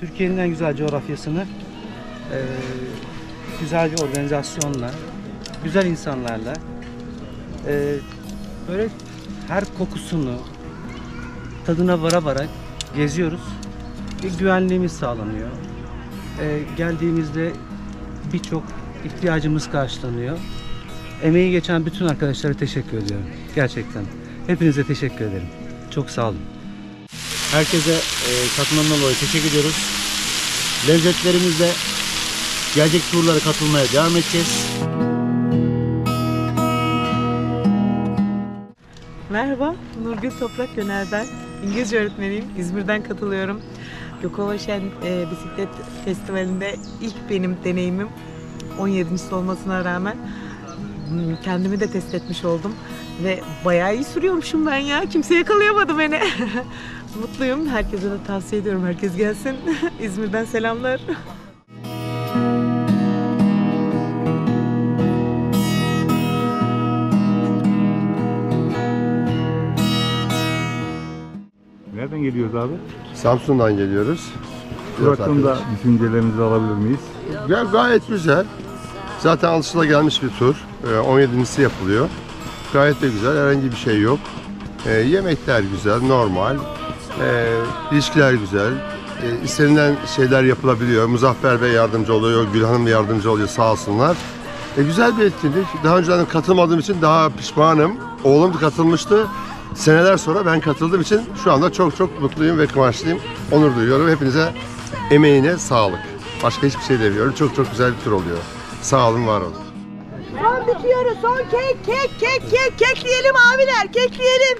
Türkiye'nin en güzel coğrafyasını e, güzel bir organizasyonla, güzel insanlarla e, böyle her kokusunu tadına vara vara geziyoruz. Bir güvenliğimiz sağlanıyor. E, geldiğimizde birçok ihtiyacımız karşılanıyor. Emeği geçen bütün arkadaşlara teşekkür ediyorum. Gerçekten. Hepinize teşekkür ederim. Çok sağ olun. Herkese e, katılımdan dolayı teşekkür ediyoruz. Lezzetlerimizle gelecek turlara katılmaya devam edeceğiz. Merhaba, Nurgül Toprak Göner ben. İngilizce öğretmeniyim. İzmir'den katılıyorum. Gökova Şen e, Bisiklet Festivali'nde ilk benim deneyimim 17.si olmasına rağmen kendimi de test etmiş oldum. Ve bayağı iyi sürüyormuşum ben ya. Kimse yakalayamadı beni. Mutluyum. Herkese de tavsiye ediyorum. Herkes gelsin. İzmir'den selamlar. Nereden geliyoruz abi? Samsun'dan geliyoruz. Tur hakkında düşüncelerinizi alabilir miyiz? Ya, gayet güzel. Zaten alışılagelmiş bir tur. Ee, 17.si yapılıyor. Gayet de güzel. Herhangi bir şey yok. Ee, yemekler güzel, normal. Ee, ilişkiler güzel. Ee, istenilen şeyler yapılabiliyor. Muzaffer Bey yardımcı oluyor, Gül Hanım yardımcı oluyor sağ olsunlar. Ee, güzel bir etkinlik. Daha önceden katılmadığım için daha pişmanım. Oğlum da katılmıştı. Seneler sonra ben katıldığım için şu anda çok çok mutluyum ve kıvançlıyım. Onur duyuyorum. Hepinize emeğine sağlık. Başka hiçbir şey demiyorum. Çok çok güzel bir tur oluyor. Sağ olun, var olun. Son bitiyoruz. Son kek, kek, kek, kek, kekleyelim abiler, kekleyelim.